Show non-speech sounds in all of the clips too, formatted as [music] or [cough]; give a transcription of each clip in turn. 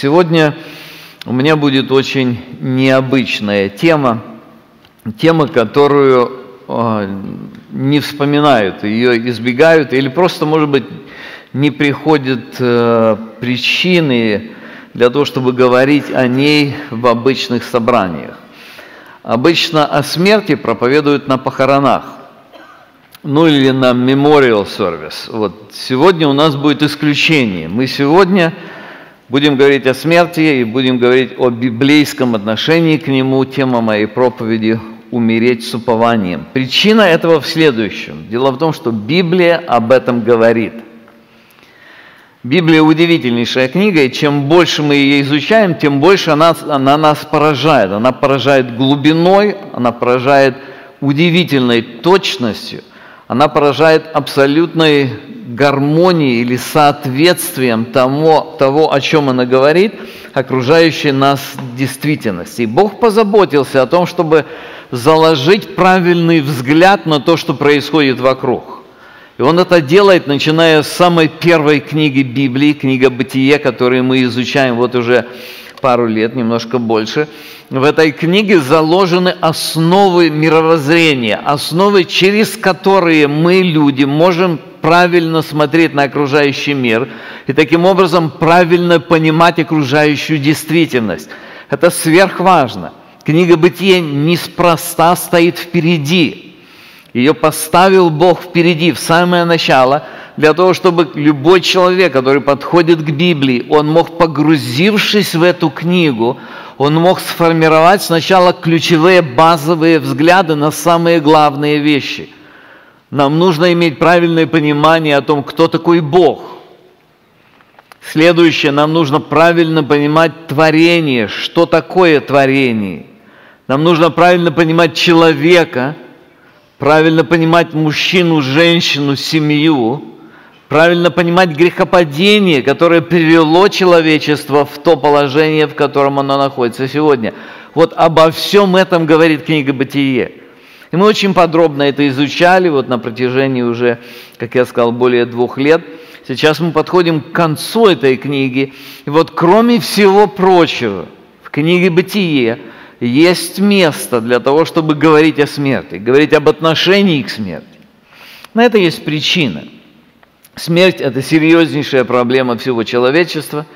Сегодня у меня будет очень необычная тема, тема, которую э, не вспоминают, ее избегают, или просто, может быть, не приходят э, причины для того, чтобы говорить о ней в обычных собраниях. Обычно о смерти проповедуют на похоронах, ну или на memorial service. Вот сегодня у нас будет исключение. Мы сегодня будем говорить о смерти и будем говорить о библейском отношении к нему. Тема моей проповеди «Умереть с упованием». Причина этого в следующем. Дело в том, что Библия об этом говорит – Библия удивительнейшая книга, и чем больше мы ее изучаем, тем больше она, она нас поражает. Она поражает глубиной, она поражает удивительной точностью, она поражает абсолютной гармонией или соответствием тому, того, о чем она говорит, окружающей нас действительности. И Бог позаботился о том, чтобы заложить правильный взгляд на то, что происходит вокруг. И он это делает, начиная с самой первой книги Библии, книга Бытие, которую мы изучаем вот уже пару лет, немножко больше. В этой книге заложены основы мировоззрения, основы, через которые мы, люди, можем правильно смотреть на окружающий мир и таким образом правильно понимать окружающую действительность. Это сверхважно. Книга Бытие неспроста стоит впереди. Ее поставил Бог впереди, в самое начало, для того, чтобы любой человек, который подходит к Библии, он мог, погрузившись в эту книгу, он мог сформировать сначала ключевые базовые взгляды на самые главные вещи. Нам нужно иметь правильное понимание о том, кто такой Бог. Следующее, нам нужно правильно понимать творение, что такое творение. Нам нужно правильно понимать человека – правильно понимать мужчину, женщину, семью, правильно понимать грехопадение, которое привело человечество в то положение, в котором оно находится сегодня. Вот обо всем этом говорит книга «Бытие». И мы очень подробно это изучали вот на протяжении уже, как я сказал, более двух лет. Сейчас мы подходим к концу этой книги. И вот кроме всего прочего, в книге «Бытие» есть место для того, чтобы говорить о смерти, говорить об отношении к смерти. На это есть причина. Смерть – это серьезнейшая проблема всего человечества.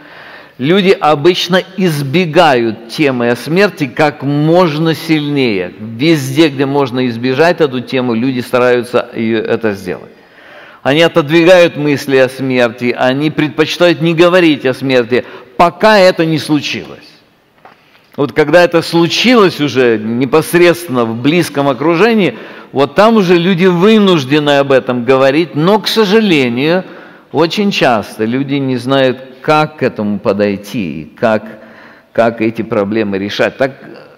Люди обычно избегают темы о смерти как можно сильнее. Везде, где можно избежать эту тему, люди стараются это сделать. Они отодвигают мысли о смерти, они предпочитают не говорить о смерти, пока это не случилось. Вот когда это случилось уже непосредственно в близком окружении, вот там уже люди вынуждены об этом говорить, но, к сожалению, очень часто люди не знают, как к этому подойти, как, как эти проблемы решать. Так,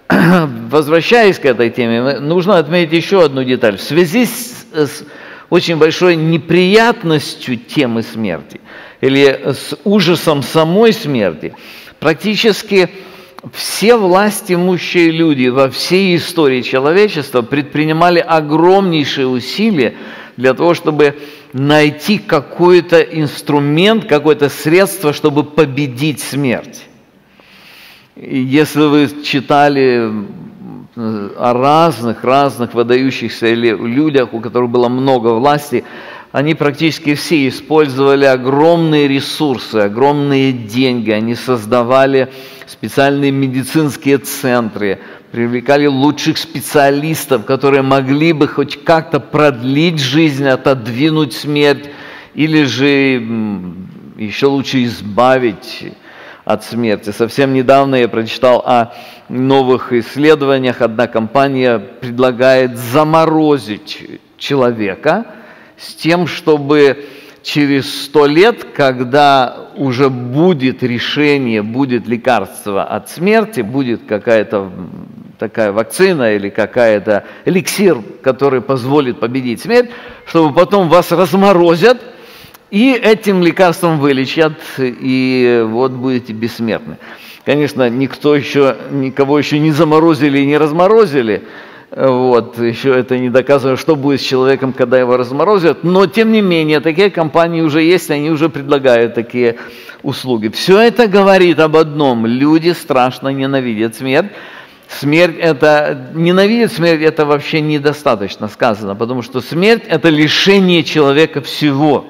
[clears throat] возвращаясь к этой теме, нужно отметить еще одну деталь. В связи с, с очень большой неприятностью темы смерти или с ужасом самой смерти, практически все власть имущие люди во всей истории человечества предпринимали огромнейшие усилия для того, чтобы найти какой-то инструмент, какое-то средство, чтобы победить смерть. И если вы читали э, о разных, разных выдающихся людях, у которых было много власти, они практически все использовали огромные ресурсы, огромные деньги, они создавали специальные медицинские центры, привлекали лучших специалистов, которые могли бы хоть как-то продлить жизнь, отодвинуть смерть, или же еще лучше избавить от смерти. Совсем недавно я прочитал о новых исследованиях. Одна компания предлагает заморозить человека – с тем, чтобы через сто лет, когда уже будет решение, будет лекарство от смерти, будет какая-то такая вакцина или какая-то эликсир, который позволит победить смерть, чтобы потом вас разморозят и этим лекарством вылечат, и вот будете бессмертны. Конечно, никто еще, никого еще не заморозили и не разморозили, Вот, еще это не доказано, что будет с человеком, когда его разморозят. Но, тем не менее, такие компании уже есть, они уже предлагают такие услуги. Все это говорит об одном. Люди страшно ненавидят смерть. Смерть это, ненавидеть смерть это вообще недостаточно сказано, потому что смерть это лишение человека всего.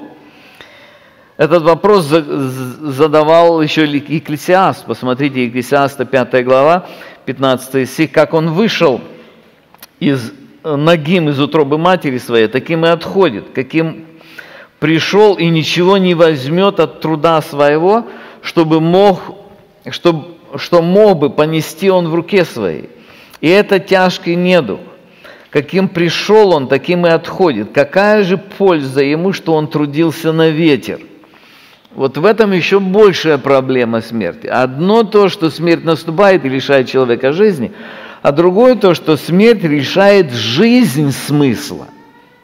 Этот вопрос задавал еще Екклесиаст. Посмотрите, Екклесиаста 5 глава, 15 стих, как он вышел из ногим из утробы матери своей, таким и отходит, каким пришел и ничего не возьмет от труда своего, чтобы мог, чтобы, что мог бы понести он в руке своей. И это тяжкий недух. Каким пришел он, таким и отходит. Какая же польза ему, что он трудился на ветер? Вот в этом еще большая проблема смерти. Одно то, что смерть наступает и лишает человека жизни, а другое то, что смерть лишает жизнь смысла.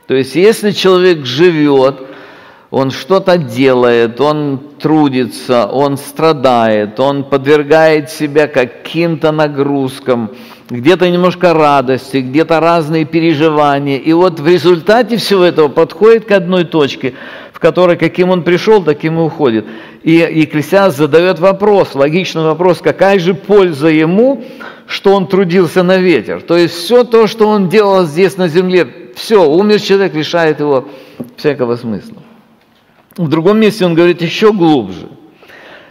То есть если человек живет, он что-то делает, он трудится, он страдает, он подвергает себя каким-то нагрузкам, где-то немножко радости, где-то разные переживания. И вот в результате всего этого подходит к одной точке – который каким он пришел, таким и уходит. И Екклесиаст задает вопрос, логичный вопрос, какая же польза ему, что он трудился на ветер. То есть все то, что он делал здесь на земле, все, умер человек, лишает его всякого смысла. В другом месте он говорит еще глубже.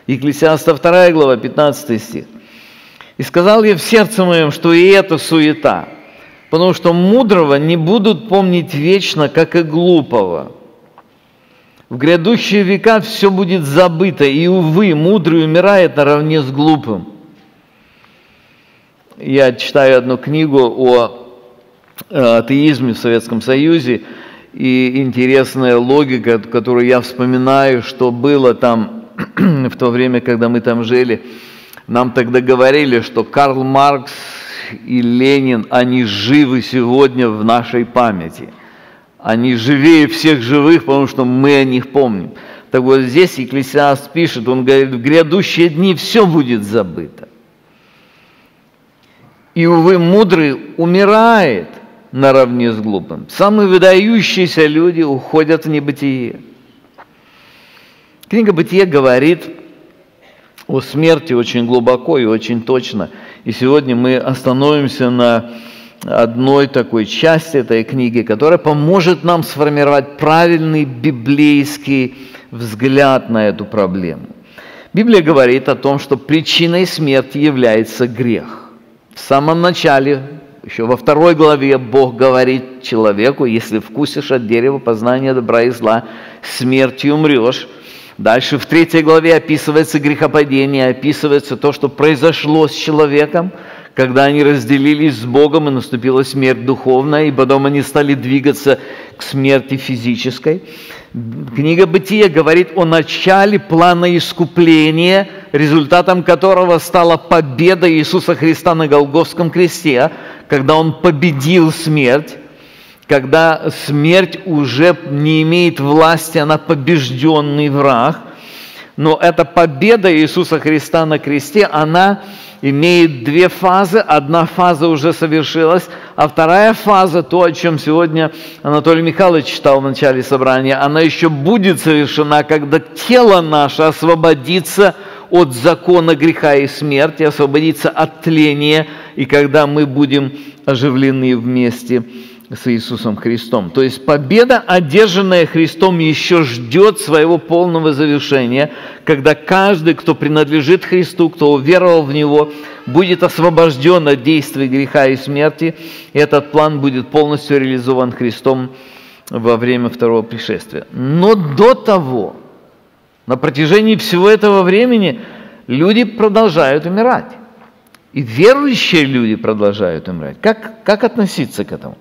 Екклесиаста 2 глава, 15 стих. «И сказал я в сердце моем, что и это суета, потому что мудрого не будут помнить вечно, как и глупого». В грядущие века все будет забыто, и, увы, мудрый умирает наравне с глупым. Я читаю одну книгу о э, атеизме в Советском Союзе, и интересная логика, которую я вспоминаю, что было там [clears throat] в то время, когда мы там жили. Нам тогда говорили, что Карл Маркс и Ленин, они живы сегодня в нашей памяти – они живее всех живых, потому что мы о них помним. Так вот здесь Екклесиаст пишет, он говорит, в грядущие дни все будет забыто. И, увы, мудрый умирает наравне с глупым. Самые выдающиеся люди уходят в небытие. Книга «Бытие» говорит о смерти очень глубоко и очень точно. И сегодня мы остановимся на одной такой части этой книги, которая поможет нам сформировать правильный библейский взгляд на эту проблему. Библия говорит о том, что причиной смерти является грех. В самом начале, еще во второй главе, Бог говорит человеку, если вкусишь от дерева познания добра и зла, смертью умрешь. Дальше в третьей главе описывается грехопадение, описывается то, что произошло с человеком – когда они разделились с Богом, и наступила смерть духовная, и потом они стали двигаться к смерти физической. Книга Бытия говорит о начале плана искупления, результатом которого стала победа Иисуса Христа на Голговском кресте, когда Он победил смерть, когда смерть уже не имеет власти, она побежденный враг. Но эта победа Иисуса Христа на кресте, она имеет две фазы. Одна фаза уже совершилась, а вторая фаза, то, о чем сегодня Анатолий Михайлович читал в начале собрания, она еще будет совершена, когда тело наше освободится закона греха и смерти, освободится от тления, и когда мы будем оживлены вместе с Иисусом Христом. То есть победа, одержанная Христом, еще ждет своего полного завершения, когда каждый, кто принадлежит Христу, кто уверовал в Него, будет освобожден от действий греха и смерти, и этот план будет полностью реализован Христом во время второго пришествия. Но до того, на протяжении всего этого времени, люди продолжают умирать. И верующие люди продолжают умирать. Как, как относиться к этому?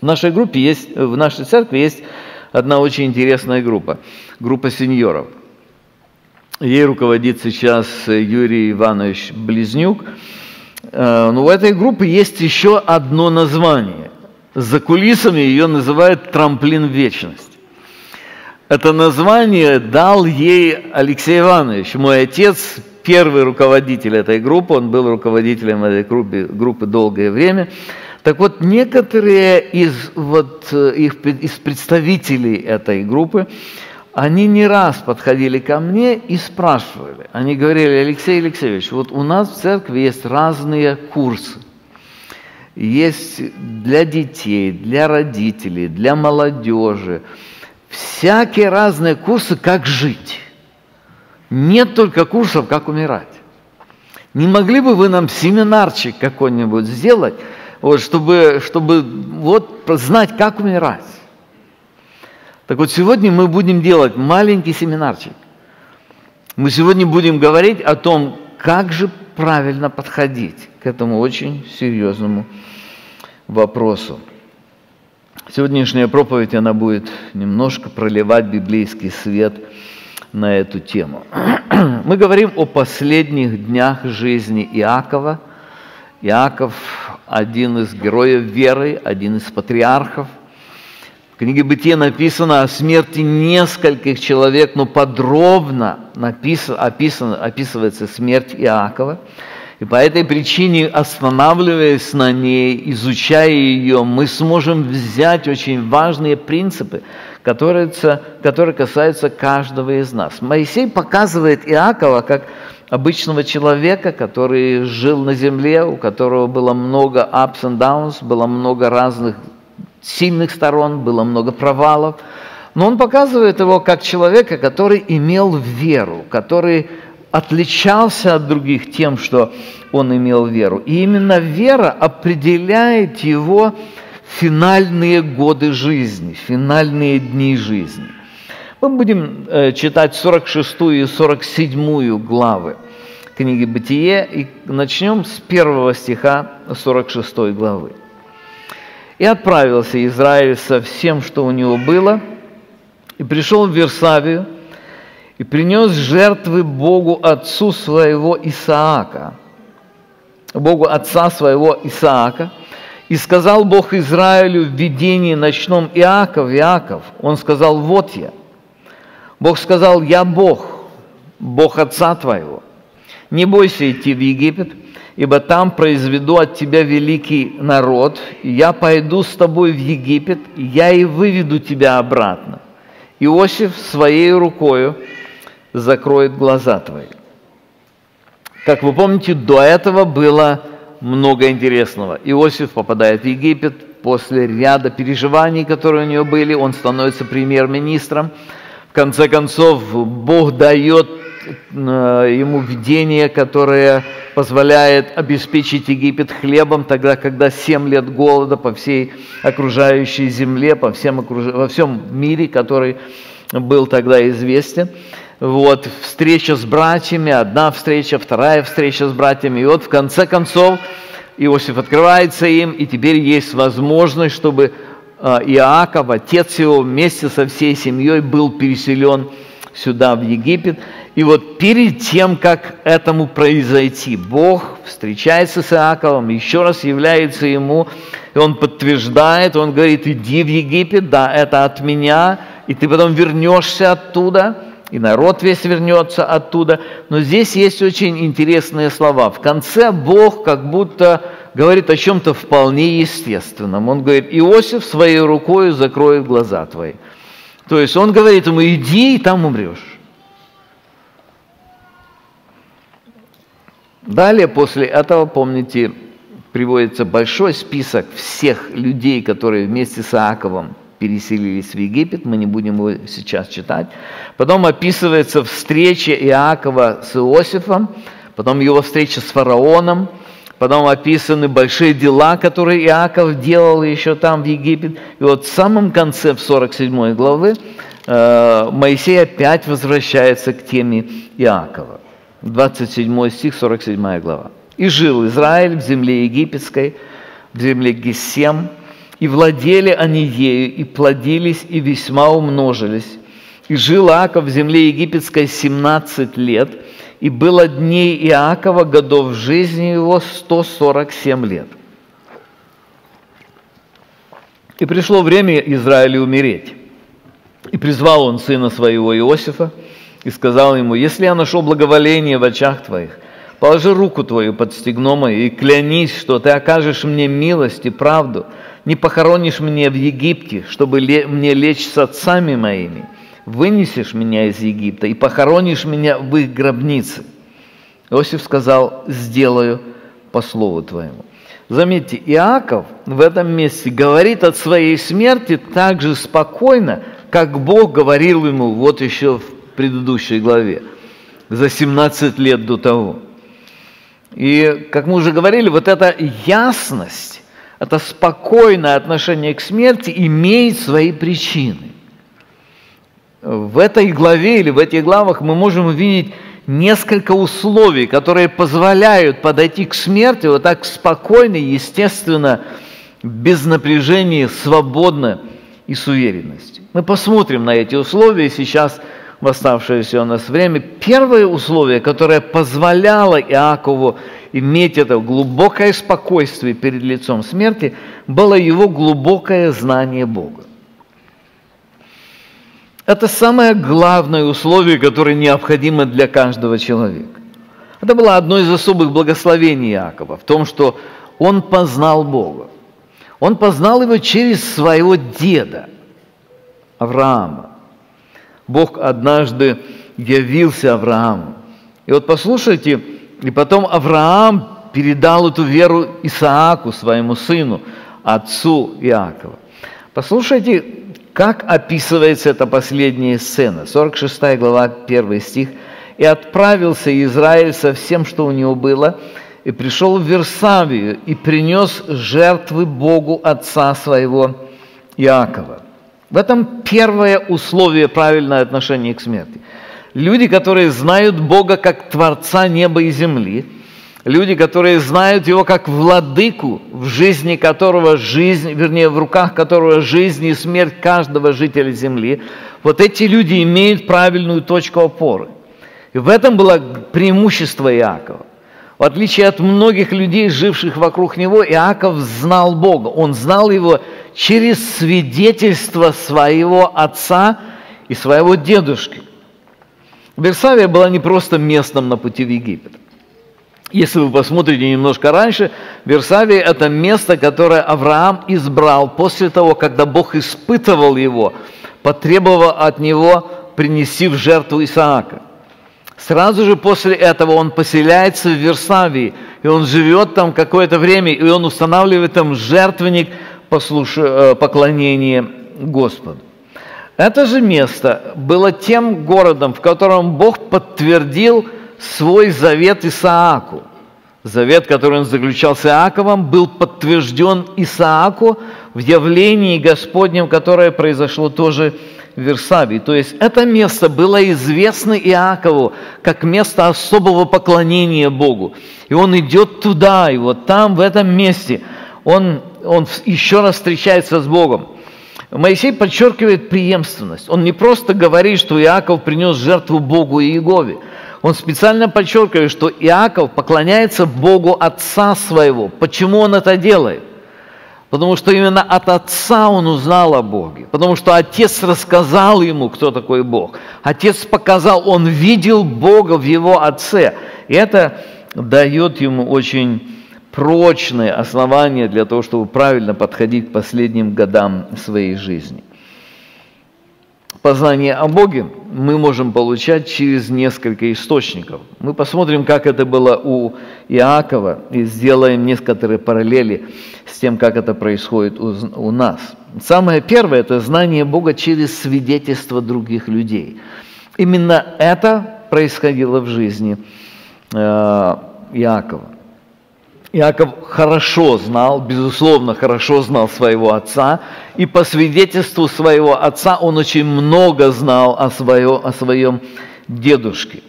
В нашей группе есть, в нашей церкви есть одна очень интересная группа, группа сеньоров. Ей руководит сейчас Юрий Иванович Близнюк. Э, но у этой группы есть еще одно название. За кулисами ее называют «Трамплин в вечность». Это название дал ей Алексей Иванович, мой отец, первый руководитель этой группы, он был руководителем этой группы, группы долгое время – Так вот, некоторые из, вот, э, их, из представителей этой группы, они не раз подходили ко мне и спрашивали. Они говорили, Алексей Алексеевич, вот у нас в церкви есть разные курсы. Есть для детей, для родителей, для молодежи. Всякие разные курсы, как жить. Нет только курсов, как умирать. Не могли бы вы нам семинарчик какой-нибудь сделать, вот, чтобы, чтобы вот знать, как умирать? Так вот, сегодня мы будем делать маленький семинарчик. Мы сегодня будем говорить о том, как же правильно подходить к этому очень серьезному вопросу. Сегодняшняя проповедь, она будет немножко проливать библейский свет на эту тему. [clears throat] Мы говорим о последних днях жизни Иакова. Иаков – один из героев веры, один из патриархов – в книге Бытия написано о смерти нескольких человек, но подробно написано, описано, описывается смерть Иакова. И по этой причине, останавливаясь на ней, изучая ее, мы сможем взять очень важные принципы, которые, которые касаются каждого из нас. Моисей показывает Иакова как обычного человека, который жил на земле, у которого было много ups and downs, было много разных сильных сторон, было много провалов. Но он показывает его как человека, который имел веру, который отличался от других тем, что он имел веру. И именно вера определяет его финальные годы жизни, финальные дни жизни. Мы будем э, читать 46 и 47 главы книги «Бытие» и начнем с первого стиха 46 главы. И отправился Израиль со всем, что у него было, и пришел в Версавию, и принес жертвы Богу Отцу своего Исаака, Богу Отца своего Исаака, и сказал Бог Израилю в видении ночном Иаков, Иаков. Он сказал, вот я. Бог сказал, я Бог, Бог Отца твоего. Не бойся идти в Египет, ибо там произведу от тебя великий народ, я пойду с тобой в Египет, я и выведу тебя обратно. Иосиф своей рукою закроет глаза твои. Как вы помните, до этого было много интересного. Иосиф попадает в Египет после ряда переживаний, которые у него были, он становится премьер-министром. В конце концов, Бог дает Э, ему видение, которое позволяет обеспечить Египет хлебом, тогда, когда семь лет голода по всей окружающей земле, по всем, во всем мире, который был тогда известен. Вот, встреча с братьями, одна встреча, вторая встреча с братьями. И вот в конце концов Иосиф открывается им, и теперь есть возможность, чтобы э, Иаков, отец его, вместе со всей семьей был переселен сюда, в Египет. И вот перед тем, как этому произойти, Бог встречается с Иаковом, еще раз является ему, и он подтверждает, он говорит, иди в Египет, да, это от меня, и ты потом вернешься оттуда, и народ весь вернется оттуда. Но здесь есть очень интересные слова. В конце Бог как будто говорит о чем-то вполне естественном. Он говорит, Иосиф своей рукой закроет глаза твои. То есть он говорит ему, иди и там умрешь. Далее, после этого, помните, приводится большой список всех людей, которые вместе с Иаковом переселились в Египет, мы не будем его сейчас читать. Потом описывается встреча Иакова с Иосифом, потом его встреча с фараоном, потом описаны большие дела, которые Иаков делал еще там в Египет. И вот в самом конце, в 47 главы, э, Моисей опять возвращается к теме Иакова. 27 стих, 47 глава. «И жил Израиль в земле египетской, в земле Гесем, и владели они ею, и плодились, и весьма умножились. И жил Иаков в земле египетской 17 лет, и было дней Иакова годов жизни его 147 лет. И пришло время Израилю умереть. И призвал он сына своего Иосифа, и сказал ему, если я нашел благоволение в очах твоих, Положи руку твою под стегно мое и клянись, что ты окажешь мне милость и правду, не похоронишь меня в Египте, чтобы мне лечь с отцами моими, вынесешь меня из Египта и похоронишь меня в их гробнице. Иосиф сказал, сделаю по слову твоему. Заметьте, Иаков в этом месте говорит от своей смерти так же спокойно, как Бог говорил ему вот еще в предыдущей главе, за 17 лет до того. И, как мы уже говорили, вот эта ясность, это спокойное отношение к смерти имеет свои причины. В этой главе или в этих главах мы можем увидеть несколько условий, которые позволяют подойти к смерти вот так спокойно, естественно, без напряжения, свободно и с уверенностью. Мы посмотрим на эти условия сейчас в оставшееся у нас время. Первое условие, которое позволяло Иакову иметь это глубокое спокойствие перед лицом смерти, было его глубокое знание Бога. Это самое главное условие, которое необходимо для каждого человека. Это было одно из особых благословений Иакова, в том, что он познал Бога. Он познал его через своего деда, Авраама. Бог однажды явился Аврааму. И вот послушайте, и потом Авраам передал эту веру Исааку, своему сыну, отцу Иакова. Послушайте, как описывается эта последняя сцена? 46 глава, 1 стих. «И отправился Израиль со всем, что у него было, и пришел в Версавию, и принес жертвы Богу отца своего Иакова». В этом первое условие правильное отношение к смерти. Люди, которые знают Бога как Творца неба и земли – люди, которые знают его как владыку, в жизни которого жизнь, вернее, в руках которого жизнь и смерть каждого жителя земли, вот эти люди имеют правильную точку опоры. И в этом было преимущество Иакова. В отличие от многих людей, живших вокруг него, Иаков знал Бога. Он знал его через свидетельство своего отца и своего дедушки. Версавия была не просто местом на пути в Египет. Если вы посмотрите немножко раньше, Версавия – это место, которое Авраам избрал после того, когда Бог испытывал его, потребовал от него принести в жертву Исаака. Сразу же после этого он поселяется в Версавии, и он живет там какое-то время, и он устанавливает там жертвенник послуш... Э, поклонения Господу. Это же место было тем городом, в котором Бог подтвердил – свой завет Исааку. Завет, который он заключал с Иаковом, был подтвержден Исааку в явлении Господнем, которое произошло тоже в Версавии. То есть это место было известно Иакову как место особого поклонения Богу. И он идет туда, и вот там, в этом месте, он, он еще раз встречается с Богом. Моисей подчеркивает преемственность. Он не просто говорит, что Иаков принес жертву Богу и Иегове он специально подчеркивает, что Иаков поклоняется Богу Отца своего. Почему он это делает? Потому что именно от Отца он узнал о Боге. Потому что Отец рассказал ему, кто такой Бог. Отец показал, он видел Бога в его Отце. И это дает ему очень прочное основание для того, чтобы правильно подходить к последним годам своей жизни познание о Боге мы можем получать через несколько источников. Мы посмотрим, как это было у Иакова, и сделаем некоторые параллели с тем, как это происходит у, у нас. Самое первое – это знание Бога через свидетельство других людей. Именно это происходило в жизни э, Иакова. Иаков хорошо знал, безусловно, хорошо знал своего отца, и по свидетельству своего отца он очень много знал о, свое, о своем дедушке.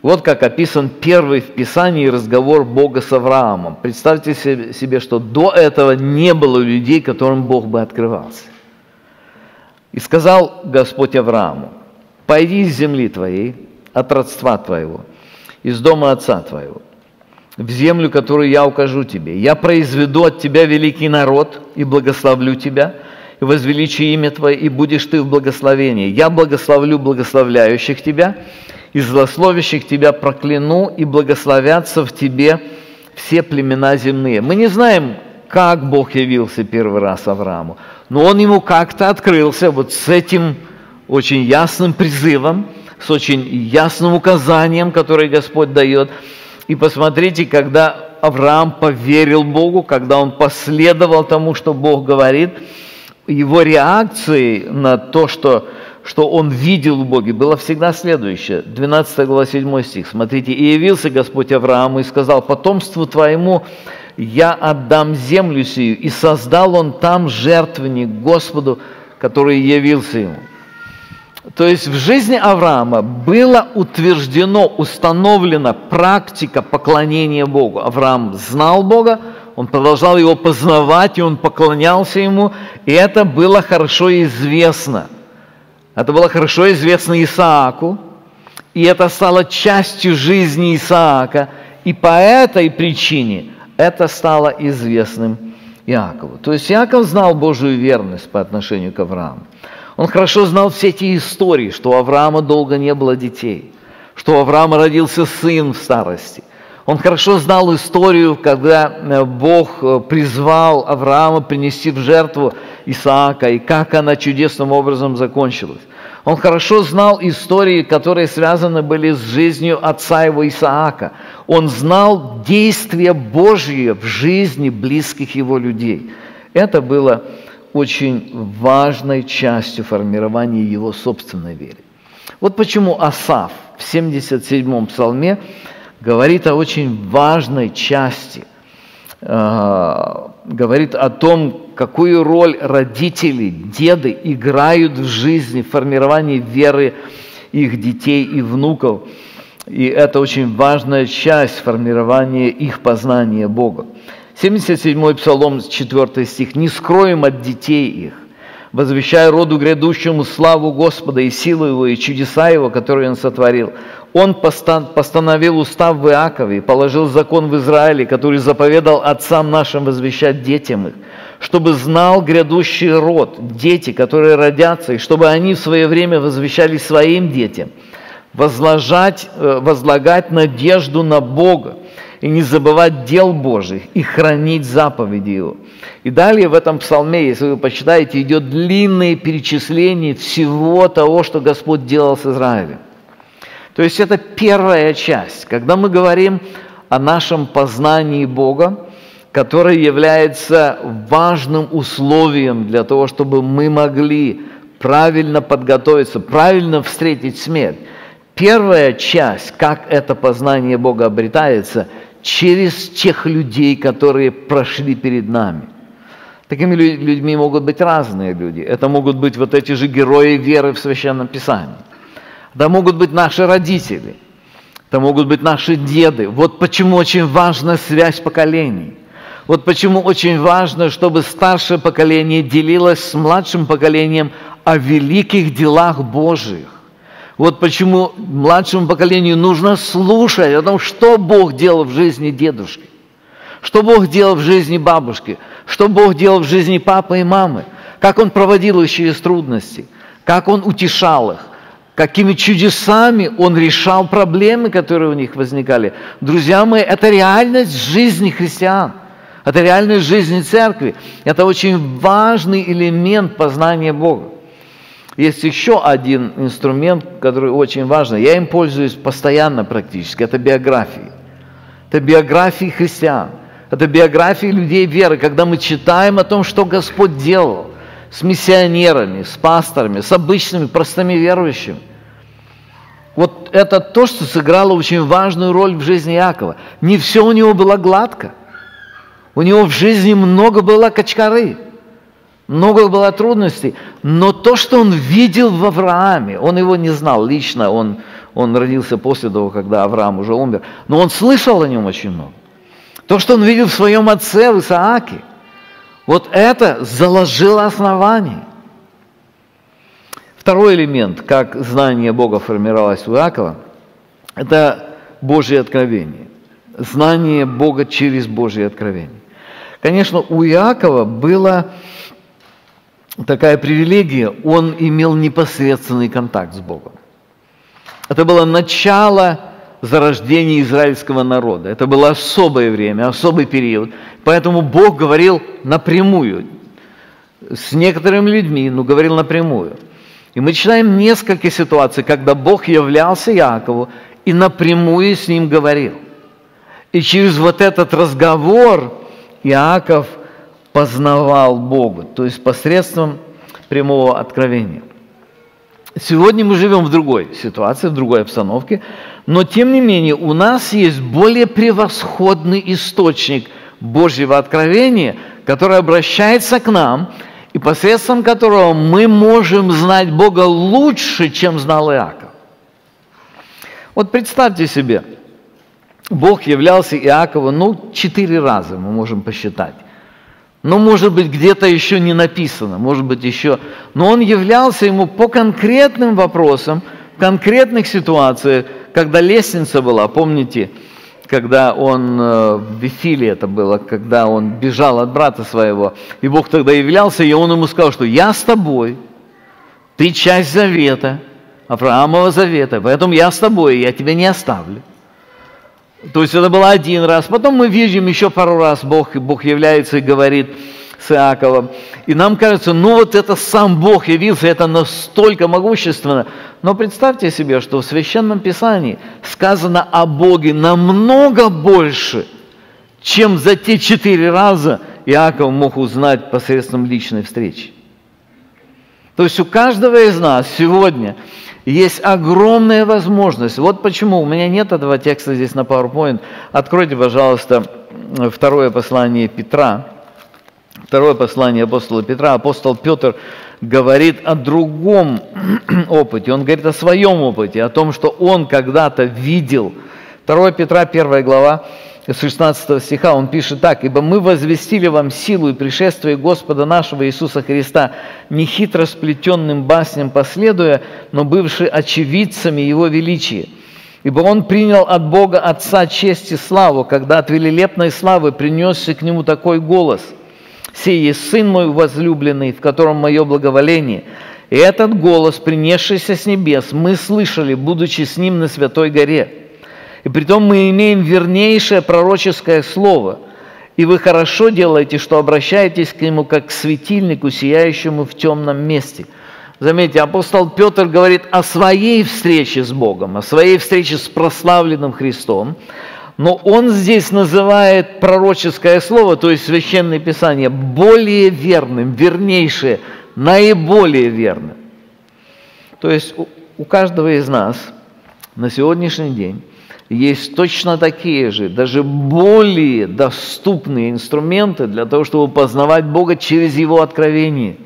Вот как описан первый в Писании разговор Бога с Авраамом. Представьте себе, что до этого не было людей, которым Бог бы открывался. И сказал Господь Аврааму, «Пойди из земли твоей, от родства твоего, из дома отца твоего, в землю, которую я укажу тебе. Я произведу от тебя великий народ и благословлю тебя, и возвеличу имя твое, и будешь ты в благословении. Я благословлю благословляющих тебя, и злословящих тебя прокляну, и благословятся в тебе все племена земные. Мы не знаем, как Бог явился первый раз Аврааму, но он ему как-то открылся вот с этим очень ясным призывом, с очень ясным указанием, которое Господь дает. И посмотрите, когда Авраам поверил Богу, когда он последовал тому, что Бог говорит, его реакцией на то, что что он видел в Боге, было всегда следующее. 12 глава 7 стих. Смотрите, «И явился Господь Аврааму и сказал, потомству твоему я отдам землю сию, и создал он там жертвенник Господу, который явился ему». То есть в жизни Авраама было утверждено, установлена практика поклонения Богу. Авраам знал Бога, он продолжал его познавать, и он поклонялся ему, и это было хорошо известно – это было хорошо известно Исааку, и это стало частью жизни Исаака, и по этой причине это стало известным Иакову. То есть Иаков знал Божию верность по отношению к Аврааму. Он хорошо знал все эти истории, что у Авраама долго не было детей, что у Авраама родился сын в старости, он хорошо знал историю, когда э, Бог э, призвал Авраама принести в жертву Исаака, и как она чудесным образом закончилась. Он хорошо знал истории, которые связаны были с жизнью отца его Исаака. Он знал действия Божьи в жизни близких его людей. Это было очень важной частью формирования его собственной веры. Вот почему Асав в 77-м псалме говорит о очень важной части, э, говорит о том, какую роль родители, деды играют в жизни, в формировании веры их детей и внуков. И это очень важная часть формирования их познания Бога. 77-й Псалом, 4 стих. «Не скроем от детей их, возвещая роду грядущему славу Господа и силу Его, и чудеса Его, которые Он сотворил. Он постановил устав в Иакове, положил закон в Израиле, который заповедал отцам нашим возвещать детям их, чтобы знал грядущий род, дети, которые родятся, и чтобы они в свое время возвещали своим детям, возложать, э, возлагать надежду на Бога, и не забывать дел Божьих, и хранить заповеди Его. И далее в этом псалме, если вы почитаете, идет длинное перечисление всего того, что Господь делал с Израилем. То есть это первая часть. Когда мы говорим о нашем познании Бога, которое является важным условием для того, чтобы мы могли правильно подготовиться, правильно встретить смерть. Первая часть, как это познание Бога обретается – через тех людей, которые прошли перед нами. Такими людьми могут быть разные люди. Это могут быть вот эти же герои веры в Священном Писании. Это могут быть наши родители. Это могут быть наши деды. Вот почему очень важна связь поколений. Вот почему очень важно, чтобы старшее поколение делилось с младшим поколением о великих делах Божьих. Вот почему младшему поколению нужно слушать о том, что Бог делал в жизни дедушки, что Бог делал в жизни бабушки, что Бог делал в жизни папы и мамы, как Он проводил их через трудности, как Он утешал их, какими чудесами Он решал проблемы, которые у них возникали. Друзья мои, это реальность жизни христиан. Это реальность жизни церкви. Это очень важный элемент познания Бога. Есть еще один инструмент, который очень важный. Я им пользуюсь постоянно практически. Это биографии. Это биографии христиан. Это биографии людей веры, когда мы читаем о том, что Господь делал с миссионерами, с пасторами, с обычными простыми верующими. Вот это то, что сыграло очень важную роль в жизни Якова. Не все у него было гладко. У него в жизни много было качкары много было трудностей, но то, что он видел в Аврааме, он его не знал лично, он, он родился после того, когда Авраам уже умер, но он слышал о нем очень много. То, что он видел в своем отце, в Исааке, вот это заложило основание. Второй элемент, как знание Бога формировалось у Иакова, это Божье откровение. Знание Бога через Божье откровение. Конечно, у Иакова было такая привилегия, он имел непосредственный контакт с Богом. Это было начало зарождения израильского народа. Это было особое время, особый период. Поэтому Бог говорил напрямую с некоторыми людьми, но говорил напрямую. И мы читаем несколько ситуаций, когда Бог являлся Якову и напрямую с ним говорил. И через вот этот разговор Иаков познавал Бога, то есть посредством прямого откровения. Сегодня мы живем в другой ситуации, в другой обстановке, но тем не менее у нас есть более превосходный источник Божьего откровения, который обращается к нам, и посредством которого мы можем знать Бога лучше, чем знал Иаков. Вот представьте себе, Бог являлся Иакову, ну, четыре раза мы можем посчитать. Но, может быть, где-то еще не написано, может быть, еще. Но он являлся ему по конкретным вопросам, в конкретных ситуациях, когда лестница была, помните, когда он э, в Вифиле это было, когда он бежал от брата своего, и Бог тогда являлся, и он ему сказал, что я с тобой, ты часть завета, Авраамова завета, поэтому я с тобой, я тебя не оставлю. То есть это было один раз. Потом мы видим еще пару раз Бог, Бог является и говорит с Иаковом. И нам кажется, ну вот это сам Бог явился, это настолько могущественно. Но представьте себе, что в Священном Писании сказано о Боге намного больше, чем за те четыре раза Иаков мог узнать посредством личной встречи. То есть у каждого из нас сегодня – есть огромная возможность. Вот почему у меня нет этого текста здесь на PowerPoint. Откройте, пожалуйста, второе послание Петра. Второе послание апостола Петра. Апостол Петр говорит о другом [clears throat] опыте. Он говорит о своем опыте, о том, что он когда-то видел. 2 Петра, 1 глава, с 16 стиха он пишет так, «Ибо мы возвестили вам силу и пришествие Господа нашего Иисуса Христа, не хитро сплетенным басням последуя, но бывший очевидцами Его величия. Ибо Он принял от Бога Отца честь и славу, когда от велилепной славы принесся к Нему такой голос, «Сей есть Сын мой возлюбленный, в котором мое благоволение». И этот голос, принесшийся с небес, мы слышали, будучи с Ним на Святой горе – и притом мы имеем вернейшее пророческое слово. И вы хорошо делаете, что обращаетесь к нему как к светильнику, сияющему в темном месте. Заметьте, апостол Петр говорит о своей встрече с Богом, о своей встрече с прославленным Христом, но он здесь называет пророческое слово, то есть священное писание, более верным, вернейшее, наиболее верным. То есть у каждого из нас на сегодняшний день есть точно такие же, даже более доступные инструменты для того, чтобы познавать Бога через Его откровение.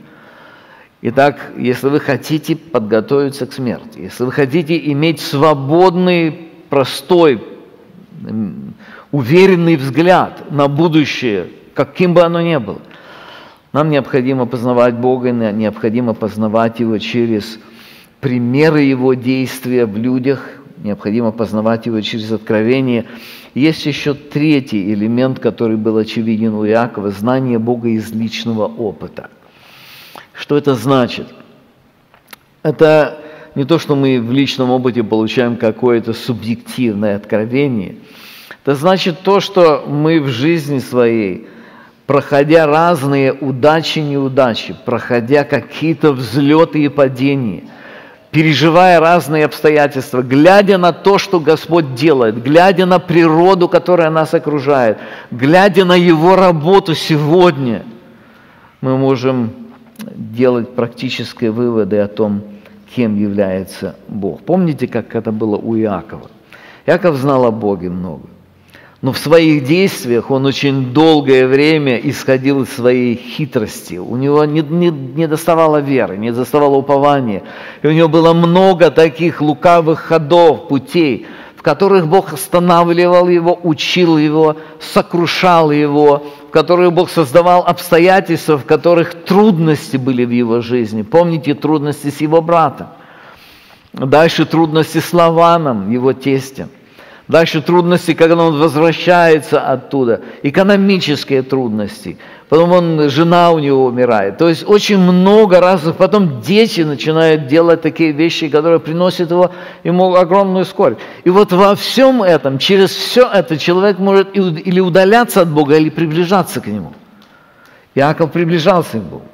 Итак, если вы хотите подготовиться к смерти, если вы хотите иметь свободный, простой, уверенный взгляд на будущее, каким бы оно ни было, нам необходимо познавать Бога, необходимо познавать Его через примеры Его действия в людях, необходимо познавать его через откровение. Есть еще третий элемент, который был очевиден у Иакова – знание Бога из личного опыта. Что это значит? Это не то, что мы в личном опыте получаем какое-то субъективное откровение. Это значит то, что мы в жизни своей, проходя разные удачи и неудачи, проходя какие-то взлеты и падения – переживая разные обстоятельства, глядя на то, что Господь делает, глядя на природу, которая нас окружает, глядя на Его работу сегодня, мы можем делать практические выводы о том, кем является Бог. Помните, как это было у Иакова? Иаков знал о Боге много. Но в своих действиях он очень долгое время исходил из своей хитрости. У него не, не, не доставало веры, не доставало упования. И у него было много таких лукавых ходов, путей, в которых Бог останавливал его, учил его, сокрушал его, в которых Бог создавал обстоятельства, в которых трудности были в его жизни. Помните трудности с его братом. Дальше трудности с Лаваном, его тестем. Дальше трудности, когда он возвращается оттуда. Экономические трудности. Потом он, жена у него умирает. То есть очень много разных. Потом дети начинают делать такие вещи, которые приносят его, ему огромную скорбь. И вот во всем этом, через все это человек может или удаляться от Бога, или приближаться к Нему. Иаков приближался к Богу.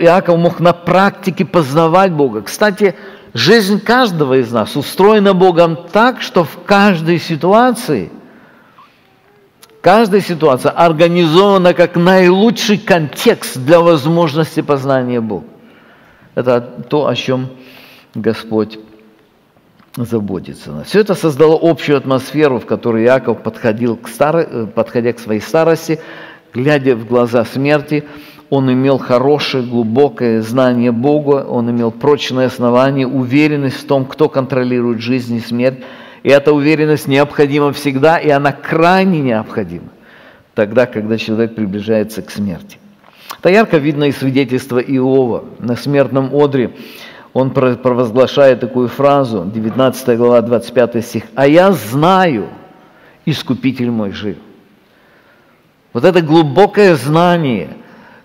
Иаков мог на практике познавать Бога. Кстати, жизнь каждого из нас устроена Богом так, что в каждой ситуации, каждая ситуация организована как наилучший контекст для возможности познания Бога. Это то, о чем Господь заботится. Все это создало общую атмосферу, в которой Иаков подходил к старой, подходя к своей старости, глядя в глаза смерти, он имел хорошее, глубокое знание Бога, он имел прочное основание, уверенность в том, кто контролирует жизнь и смерть. И эта уверенность необходима всегда, и она крайне необходима тогда, когда человек приближается к смерти. Это ярко видно из свидетельства Иова на смертном одре. Он провозглашает такую фразу, 19 глава, 25 стих. «А я знаю, Искупитель мой жив». Вот это глубокое знание –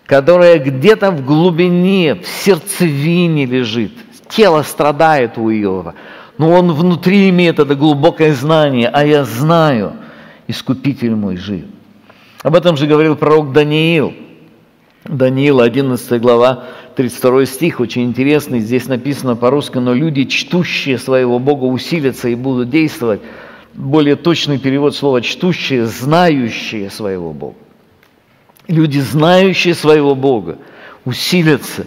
которая где-то в глубине, в сердцевине лежит. Тело страдает у Иова, но он внутри имеет это глубокое знание, а я знаю, Искупитель мой жив. Об этом же говорил пророк Даниил. Даниил, 11 глава, 32 стих, очень интересный, здесь написано по-русски, но люди, чтущие своего Бога, усилятся и будут действовать. Более точный перевод слова «чтущие», знающие своего Бога люди, знающие своего Бога, усилятся.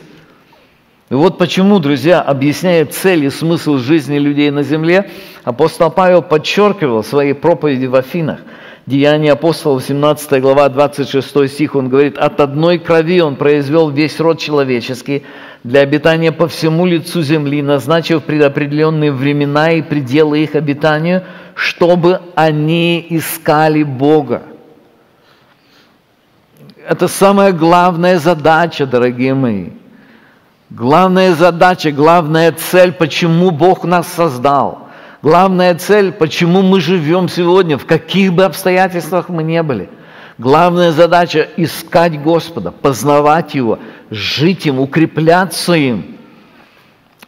И вот почему, друзья, объясняя цель и смысл жизни людей на земле, апостол Павел подчеркивал в своей проповеди в Афинах. Деяния апостолов, 17 глава, 26 стих, он говорит, «От одной крови он произвел весь род человеческий для обитания по всему лицу земли, назначив предопределенные времена и пределы их обитанию, чтобы они искали Бога». Это самая главная задача, дорогие мои. Главная задача, главная цель, почему Бог нас создал. Главная цель, почему мы живем сегодня, в каких бы обстоятельствах мы не были. Главная задача – искать Господа, познавать Его, жить им, укрепляться им.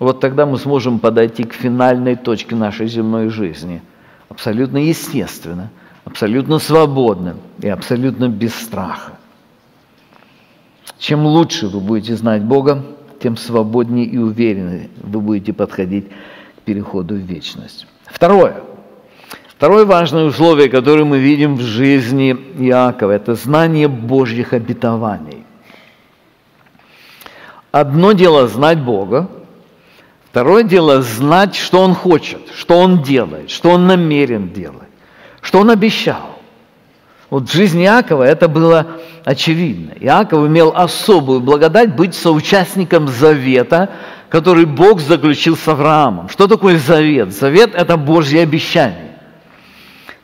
Вот тогда мы сможем подойти к финальной точке нашей земной жизни. Абсолютно естественно, абсолютно свободно и абсолютно без страха. Чем лучше вы будете знать Бога, тем свободнее и увереннее вы будете подходить к переходу в вечность. Второе. Второе важное условие, которое мы видим в жизни Иакова, это знание Божьих обетований. Одно дело знать Бога, второе дело знать, что Он хочет, что Он делает, что Он намерен делать, что Он обещал. Вот в жизни Иакова это было очевидно. Иаков имел особую благодать быть соучастником завета, который Бог заключил с Авраамом. Что такое завет? Завет – это Божье обещание.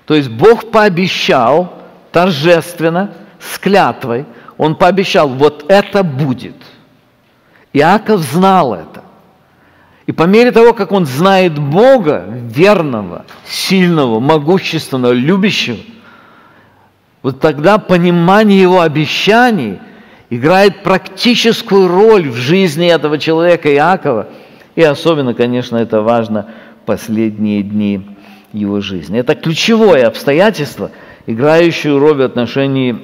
То есть Бог пообещал торжественно, с клятвой, Он пообещал, вот это будет. Иаков знал это. И по мере того, как он знает Бога, верного, сильного, могущественного, любящего – вот тогда понимание его обещаний играет практическую роль в жизни этого человека Иакова. И особенно, конечно, это важно в последние дни его жизни. Это ключевое обстоятельство, играющее роль в отношении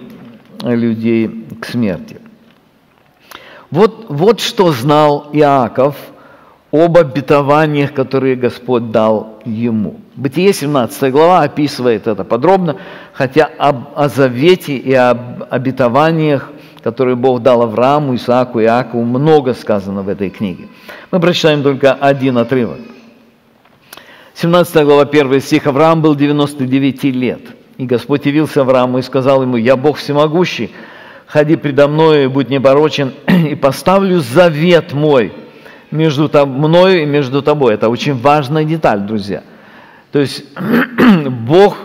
людей к смерти. Вот, вот что знал Иаков – об обетованиях, которые Господь дал ему. Бытие 17 глава описывает это подробно, хотя об, о завете и об обетованиях, которые Бог дал Аврааму, Исааку и Иакову, много сказано в этой книге. Мы прочитаем только один отрывок. 17 глава, 1 стих. Авраам был 99 лет, и Господь явился Аврааму и сказал ему, «Я Бог всемогущий, ходи предо мною и будь непорочен, [clears throat] и поставлю завет мой» между мной и между тобой. Это очень важная деталь, друзья. То есть [clears throat] Бог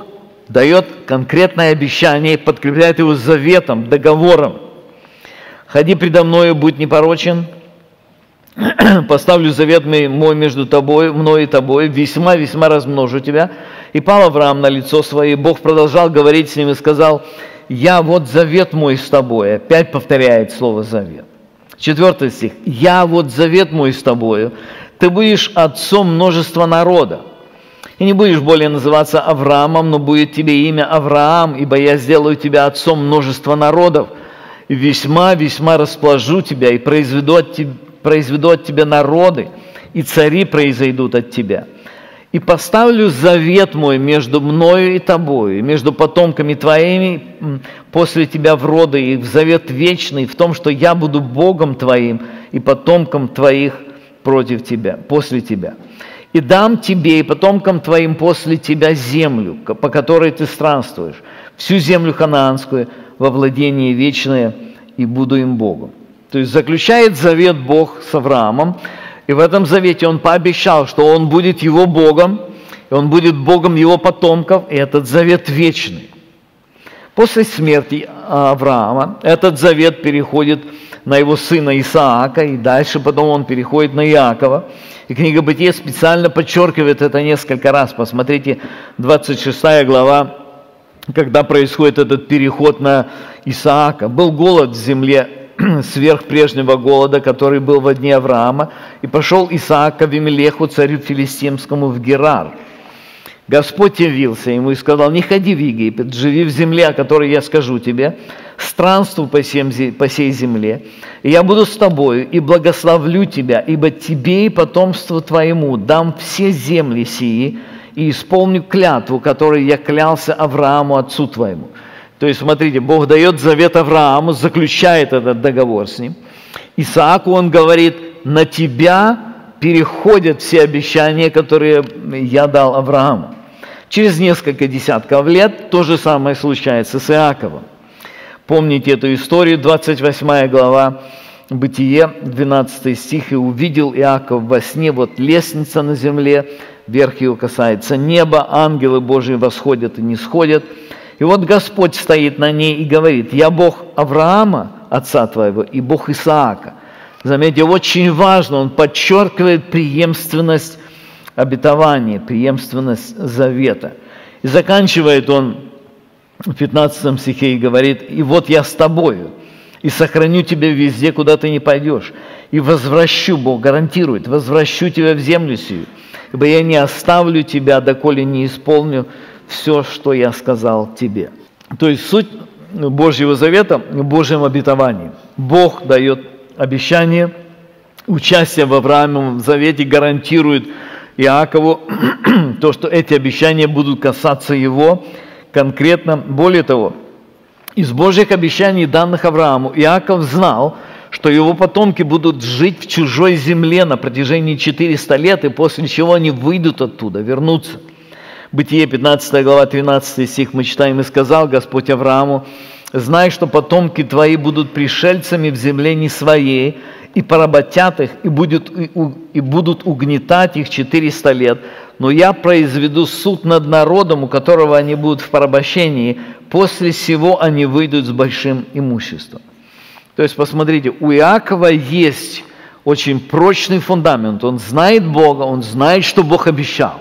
дает конкретное обещание и подкрепляет его заветом, договором. Ходи предо мною, будь непорочен, [clears throat] поставлю завет мой между тобой, мной и тобой, весьма-весьма размножу тебя. И пал Авраам на лицо свое, Бог продолжал говорить с ним и сказал, я вот завет мой с тобой. Опять повторяет слово завет. Четвертый стих. Я вот завет мой с тобою. Ты будешь отцом множества народа. И не будешь более называться Авраамом, но будет тебе имя Авраам, ибо я сделаю тебя отцом множества народов. И весьма-весьма расположу тебя и произведу от, тебя, произведу от тебя народы, и цари произойдут от тебя и поставлю завет мой между мною и тобою, между потомками твоими после тебя в роды, и в завет вечный, в том, что я буду Богом твоим и потомком твоих против тебя, после тебя. И дам тебе и потомкам твоим после тебя землю, по которой ты странствуешь, всю землю ханаанскую во владение вечное, и буду им Богом. То есть заключает завет Бог с Авраамом, и в этом завете он пообещал, что он будет его Богом, и он будет Богом его потомков, и этот завет вечный. После смерти Авраама этот завет переходит на его сына Исаака, и дальше потом он переходит на Иакова. И книга Бытия специально подчеркивает это несколько раз. Посмотрите, 26 глава, когда происходит этот переход на Исаака. Был голод в земле [clears throat] сверх прежнего голода, который был во дни Авраама, и пошел Исаак к Авимелеху, царю филистимскому, в Герар. Господь явился ему и сказал, не ходи в Египет, живи в земле, о которой я скажу тебе, странствуй по, по сей земле, и я буду с тобою и благословлю тебя, ибо тебе и потомству твоему дам все земли сии, и исполню клятву, которой я клялся Аврааму, отцу твоему. То есть, смотрите, Бог дает завет Аврааму, заключает этот договор с ним. Исааку он говорит, на тебя переходят все обещания, которые я дал Аврааму. Через несколько десятков лет то же самое случается с Иаковом. Помните эту историю, 28 глава Бытие, 12 стих, «И увидел Иаков во сне, вот лестница на земле, верх ее касается неба, ангелы Божьи восходят и не сходят, и вот Господь стоит на ней и говорит, я Бог Авраама, отца твоего, и Бог Исаака. Заметьте, очень важно, он подчеркивает преемственность обетования, преемственность завета. И заканчивает он в 15 стихе и говорит, и вот я с тобою, и сохраню тебя везде, куда ты не пойдешь, и возвращу, Бог гарантирует, возвращу тебя в землю сию, ибо я не оставлю тебя, доколе не исполню все, что я сказал тебе. То есть суть Божьего завета в Божьем обетовании. Бог дает обещание, участие в Авраамовом завете гарантирует Иакову [clears throat] то, что эти обещания будут касаться его конкретно. Более того, из Божьих обещаний, данных Аврааму, Иаков знал, что его потомки будут жить в чужой земле на протяжении 400 лет, и после чего они выйдут оттуда, вернутся – Бытие 15 глава 13 стих мы читаем, «И сказал Господь Аврааму, знай, что потомки твои будут пришельцами в земле не своей, и поработят их, и, будет, и, и будут угнетать их 400 лет. Но я произведу суд над народом, у которого они будут в порабощении, после всего они выйдут с большим имуществом». То есть, посмотрите, у Иакова есть очень прочный фундамент. Он знает Бога, он знает, что Бог обещал.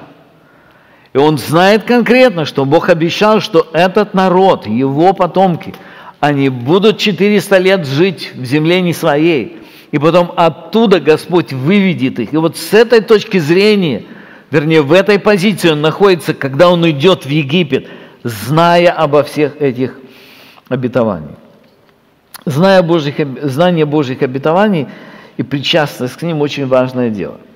И он знает конкретно, что Бог обещал, что этот народ, его потомки, они будут 400 лет жить в земле не своей. И потом оттуда Господь выведет их. И вот с этой точки зрения, вернее, в этой позиции он находится, когда он уйдет в Египет, зная обо всех этих обетованиях. Зная Божьих, знание Божьих обетований и причастность к ним очень важное дело –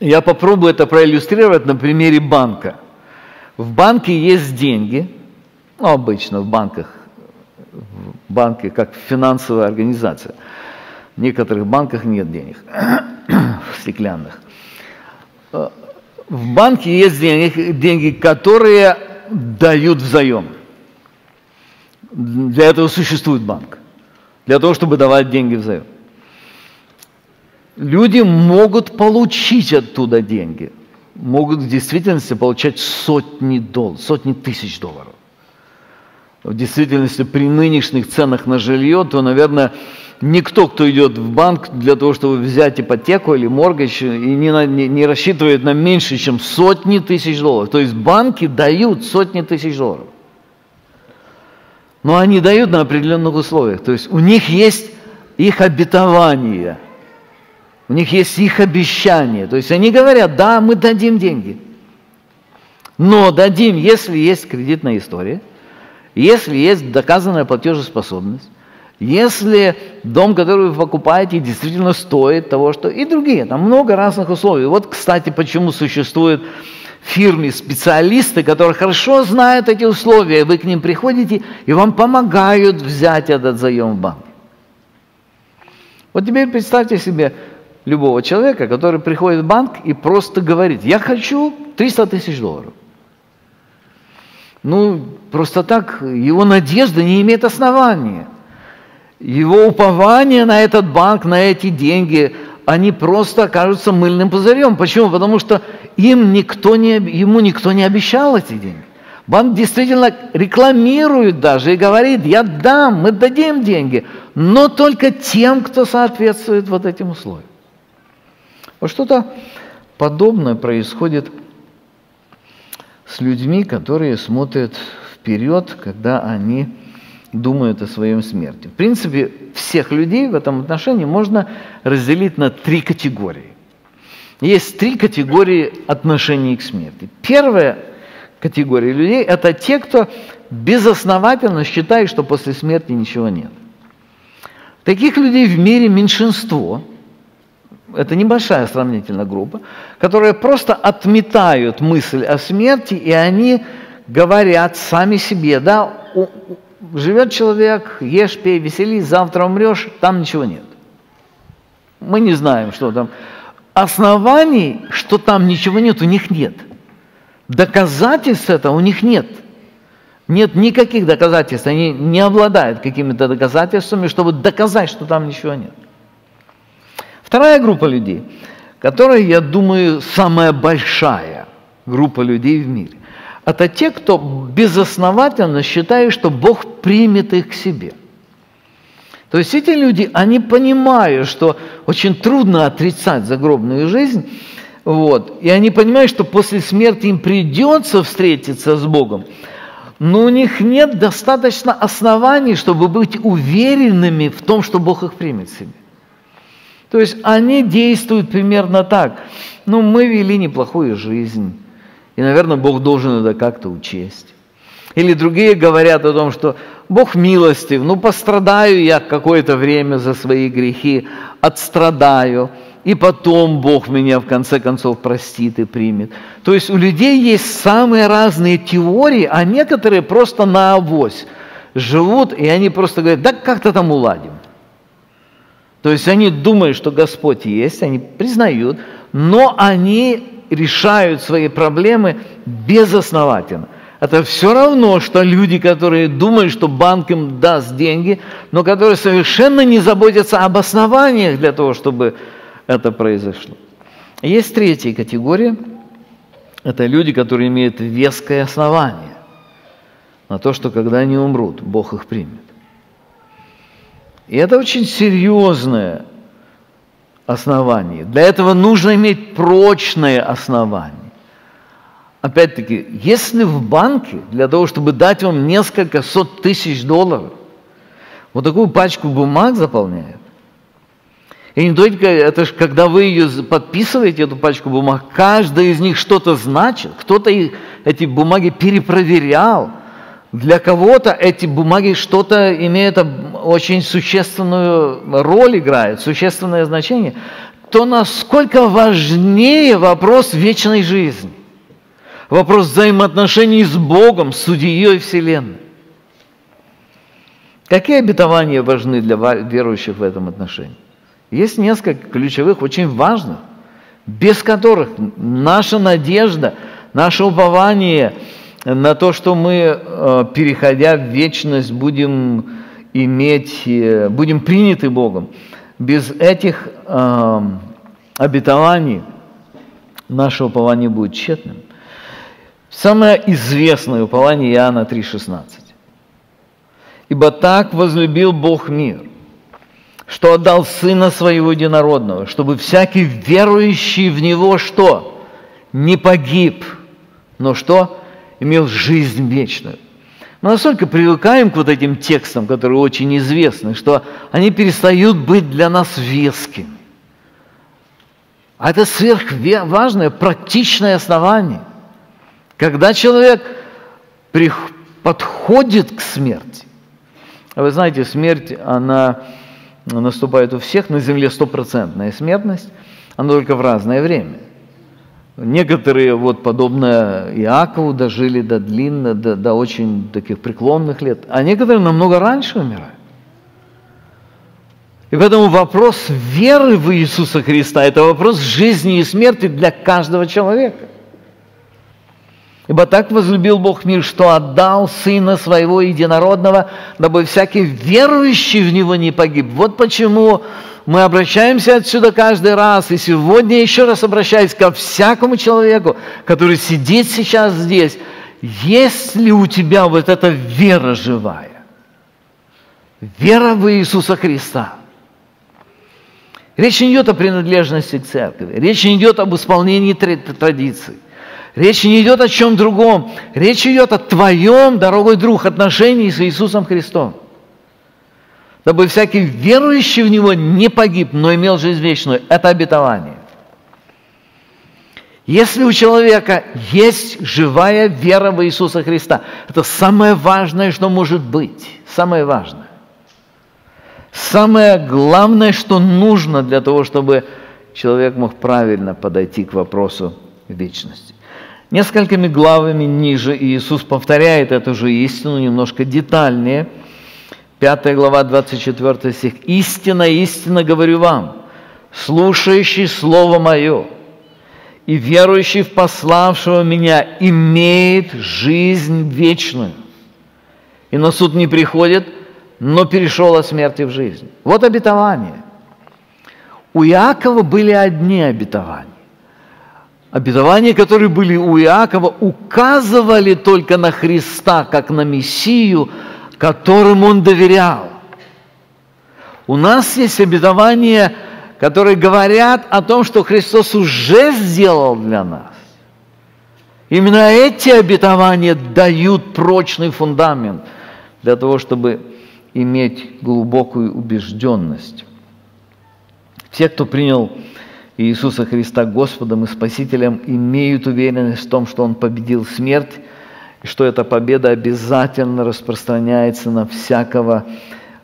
я попробую это проиллюстрировать на примере банка. В банке есть деньги, ну, обычно в банках, в банке как финансовая организация. В некоторых банках нет денег, [coughs] в стеклянных. В банке есть деньги, деньги, которые дают взаим. Для этого существует банк. Для того, чтобы давать деньги взаим люди могут получить оттуда деньги, могут в действительности получать сотни долларов, сотни тысяч долларов. В действительности при нынешних ценах на жилье, то, наверное, никто, кто идет в банк для того, чтобы взять ипотеку или моргач, и не, не, не рассчитывает на меньше, чем сотни тысяч долларов. То есть банки дают сотни тысяч долларов. Но они дают на определенных условиях. То есть у них есть их обетование, у них есть их обещание. То есть они говорят, да, мы дадим деньги. Но дадим, если есть кредитная история, если есть доказанная платежеспособность, если дом, который вы покупаете, действительно стоит того, что... И другие, там много разных условий. Вот, кстати, почему существуют в фирме специалисты, которые хорошо знают эти условия, вы к ним приходите, и вам помогают взять этот заем в банк. Вот теперь представьте себе любого человека, который приходит в банк и просто говорит, я хочу 300 тысяч долларов. Ну, просто так его надежда не имеет основания. Его упование на этот банк, на эти деньги, они просто окажутся мыльным пузырем. Почему? Потому что им никто не, ему никто не обещал эти деньги. Банк действительно рекламирует даже и говорит, я дам, мы дадим деньги, но только тем, кто соответствует вот этим условиям. Вот что-то подобное происходит с людьми, которые смотрят вперед, когда они думают о своем смерти. В принципе, всех людей в этом отношении можно разделить на три категории. Есть три категории отношений к смерти. Первая категория людей – это те, кто безосновательно считает, что после смерти ничего нет. Таких людей в мире меньшинство – это небольшая сравнительная группа, которые просто отметают мысль о смерти, и они говорят сами себе, да, живет человек, ешь, пей, веселись, завтра умрешь, там ничего нет. Мы не знаем, что там. Оснований, что там ничего нет, у них нет. Доказательств этого у них нет. Нет никаких доказательств, они не обладают какими-то доказательствами, чтобы доказать, что там ничего нет. Вторая группа людей, которая, я думаю, самая большая группа людей в мире, это те, кто безосновательно считает, что Бог примет их к себе. То есть эти люди, они понимают, что очень трудно отрицать загробную жизнь, вот, и они понимают, что после смерти им придется встретиться с Богом, но у них нет достаточно оснований, чтобы быть уверенными в том, что Бог их примет к себе. То есть они действуют примерно так. Ну, мы вели неплохую жизнь, и, наверное, Бог должен это как-то учесть. Или другие говорят о том, что Бог милостив, ну пострадаю я какое-то время за свои грехи, отстрадаю, и потом Бог меня в конце концов простит и примет. То есть у людей есть самые разные теории, а некоторые просто на авось живут, и они просто говорят, да как-то там уладим. То есть они думают, что Господь есть, они признают, но они решают свои проблемы безосновательно. Это все равно, что люди, которые думают, что банк им даст деньги, но которые совершенно не заботятся об основаниях для того, чтобы это произошло. Есть третья категория. Это люди, которые имеют веское основание на то, что когда они умрут, Бог их примет. И это очень серьезное основание. Для этого нужно иметь прочное основание. Опять-таки, если в банке для того, чтобы дать вам несколько сот тысяч долларов, вот такую пачку бумаг заполняют, и не только это же, когда вы ее подписываете, эту пачку бумаг, каждая из них что-то значит, кто-то эти бумаги перепроверял – для кого-то эти бумаги что-то имеют очень существенную роль играют, существенное значение, то насколько важнее вопрос вечной жизни, вопрос взаимоотношений с Богом, с судьей Вселенной. Какие обетования важны для верующих в этом отношении? Есть несколько ключевых, очень важных, без которых наша надежда, наше упование – на то, что мы, э, переходя в вечность, будем иметь, э, будем приняты Богом. Без этих э, обетований наше упование будет тщетным. Самое известное упование Иоанна 3,16. «Ибо так возлюбил Бог мир, что отдал Сына Своего Единородного, чтобы всякий верующий в Него что? Не погиб, но что? Имел жизнь вечную. Мы настолько привыкаем к вот этим текстам, которые очень известны, что они перестают быть для нас вескими. А это сверхважное, практичное основание. Когда человек подходит к смерти, а вы знаете, смерть, она наступает у всех, на земле стопроцентная смертность, она только в разное время. Некоторые, вот подобно Иакову, дожили до длинно, до, до очень таких преклонных лет, а некоторые намного раньше умирают. И поэтому вопрос веры в Иисуса Христа – это вопрос жизни и смерти для каждого человека. Ибо так возлюбил Бог мир, что отдал Сына Своего Единородного, дабы всякий верующий в Него не погиб. Вот почему мы обращаемся отсюда каждый раз, и сегодня еще раз обращаюсь ко всякому человеку, который сидит сейчас здесь. Есть ли у тебя вот эта вера живая? Вера в Иисуса Христа. Речь не идет о принадлежности к церкви, речь не идет об исполнении традиций. Речь не идет о чем другом. Речь идет о твоем, дорогой друг, отношении с Иисусом Христом. Дабы всякий верующий в Него не погиб, но имел жизнь вечную. Это обетование. Если у человека есть живая вера в Иисуса Христа, это самое важное, что может быть. Самое важное. Самое главное, что нужно для того, чтобы человек мог правильно подойти к вопросу вечности. Несколькими главами ниже Иисус повторяет эту же истину немножко детальнее. 5 глава, 24 стих. «Истина, истина говорю вам, слушающий Слово Мое и верующий в пославшего Меня имеет жизнь вечную, и на суд не приходит, но перешел от смерти в жизнь». Вот обетование. У Иакова были одни обетования. Обетования, которые были у Иакова, указывали только на Христа, как на Мессию, которому он доверял. У нас есть обетования, которые говорят о том, что Христос уже сделал для нас. Именно эти обетования дают прочный фундамент для того, чтобы иметь глубокую убежденность. Все, кто принял Иисуса Христа Господом и Спасителем, имеют уверенность в том, что Он победил смерть, и что эта победа обязательно распространяется на всякого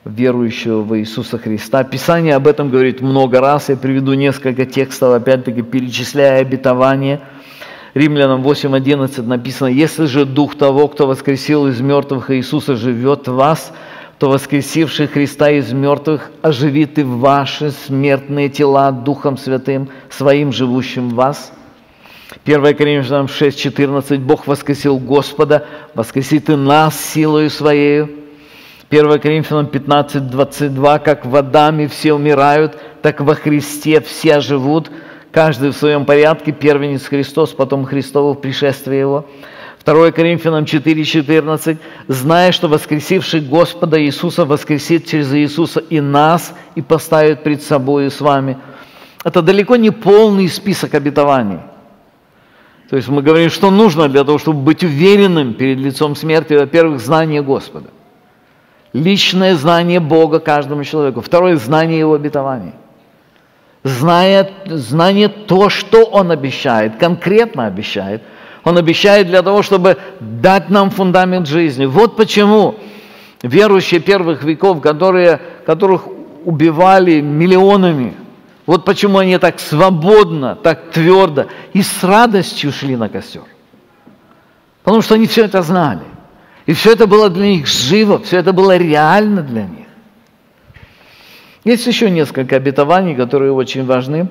верующего в Иисуса Христа. Писание об этом говорит много раз. Я приведу несколько текстов, опять-таки перечисляя обетование. Римлянам 8.11 написано, «Если же Дух того, кто воскресил из мертвых Иисуса, живет в вас, то воскресивший Христа из мертвых оживит и ваши смертные тела Духом Святым, Своим живущим в вас». 1 Коринфянам 6:14 Бог воскресил Господа, воскресит и нас силою Своею. 1 Коринфянам 15:22 Как водами все умирают, так во Христе все живут, каждый в своем порядке, первенец Христос, потом Христово пришествие Его. 2 Коринфянам 4,14, зная, что воскресивший Господа Иисуса воскресит через Иисуса и нас, и поставит пред собой с вами. Это далеко не полный список обетований. То есть мы говорим, что нужно для того, чтобы быть уверенным перед лицом смерти. Во-первых, знание Господа. Личное знание Бога каждому человеку. Второе, знание Его обетований. Зная, знание то, что Он обещает, конкретно обещает – он обещает для того, чтобы дать нам фундамент жизни. Вот почему верующие первых веков, которые, которых убивали миллионами, вот почему они так свободно, так твердо и с радостью шли на костер. Потому что они все это знали. И все это было для них живо, все это было реально для них. Есть еще несколько обетований, которые очень важны.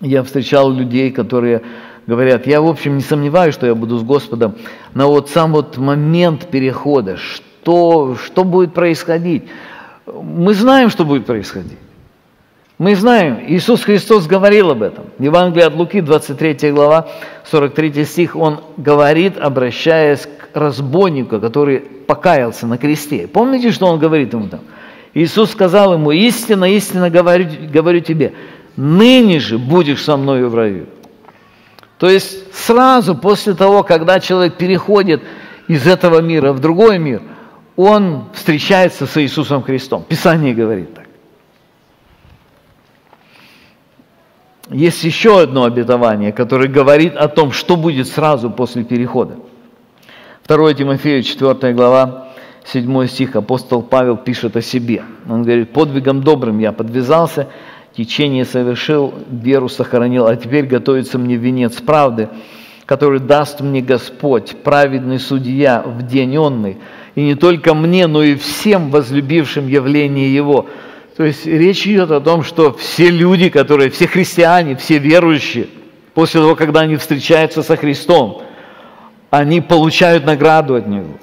Я встречал людей, которые говорят, я, в общем, не сомневаюсь, что я буду с Господом, но вот сам вот момент перехода, что, что будет происходить? Мы знаем, что будет происходить. Мы знаем, Иисус Христос говорил об этом. Евангелие от Луки, 23 глава, 43 стих, Он говорит, обращаясь к разбойнику, который покаялся на кресте. Помните, что Он говорит ему там? Иисус сказал ему, истинно, истинно говорю, говорю тебе, ныне же будешь со мною в раю. То есть сразу после того, когда человек переходит из этого мира в другой мир, он встречается с Иисусом Христом. Писание говорит так. Есть еще одно обетование, которое говорит о том, что будет сразу после перехода. 2 Тимофею, 4 глава, 7 стих, апостол Павел пишет о себе. Он говорит, подвигом добрым я подвязался, течение совершил, веру сохранил, а теперь готовится мне венец правды, который даст мне Господь, праведный судья в день онный, и не только мне, но и всем возлюбившим явление Его. То есть речь идет о том, что все люди, которые, все христиане, все верующие, после того, когда они встречаются со Христом, они получают награду от Него.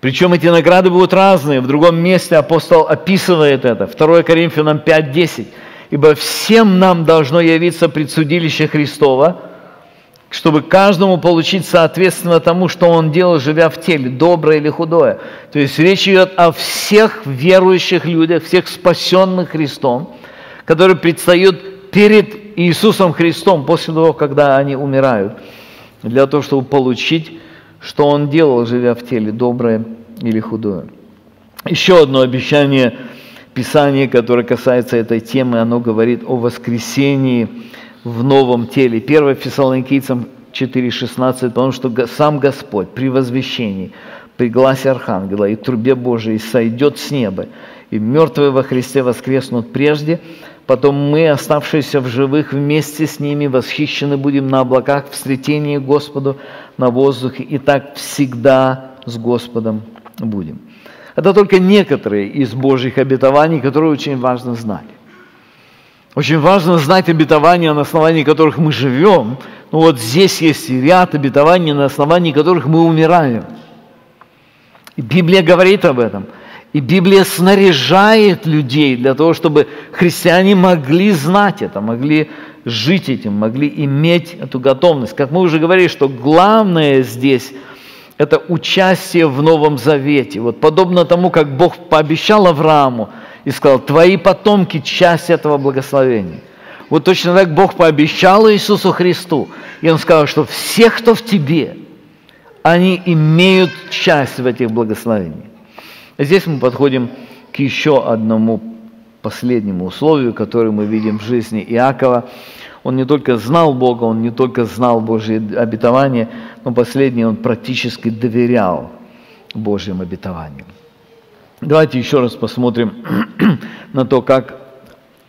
Причем эти награды будут разные. В другом месте апостол описывает это. 2 Коринфянам 5.10. «Ибо всем нам должно явиться предсудилище Христова, чтобы каждому получить соответственно тому, что он делал, живя в теле, доброе или худое». То есть речь идет о всех верующих людях, всех спасенных Христом, которые предстают перед Иисусом Христом после того, когда они умирают, для того, чтобы получить что он делал, живя в теле, доброе или худое. Еще одно обещание Писания, которое касается этой темы, оно говорит о воскресении в новом теле. 1 Фессалоникийцам 4,16, потому что сам Господь при возвещении, при гласе Архангела и трубе Божией сойдет с неба, и мертвые во Христе воскреснут прежде, Потом мы, оставшиеся в живых, вместе с ними восхищены будем на облаках в сретении Господу на воздухе, и так всегда с Господом будем. Это только некоторые из Божьих обетований, которые очень важно знать. Очень важно знать обетования, на основании которых мы живем. Ну вот здесь есть ряд обетований, на основании которых мы умираем. И Библия говорит об этом – и Библия снаряжает людей для того, чтобы христиане могли знать это, могли жить этим, могли иметь эту готовность. Как мы уже говорили, что главное здесь – это участие в Новом Завете. Вот подобно тому, как Бог пообещал Аврааму и сказал, твои потомки – часть этого благословения. Вот точно так Бог пообещал Иисусу Христу, и Он сказал, что все, кто в тебе, они имеют часть в этих благословениях. Здесь мы подходим к еще одному последнему условию, которое мы видим в жизни Иакова. Он не только знал Бога, он не только знал Божье обетование, но последнее он практически доверял Божьим обетованиям. Давайте еще раз посмотрим [clears throat] на то, как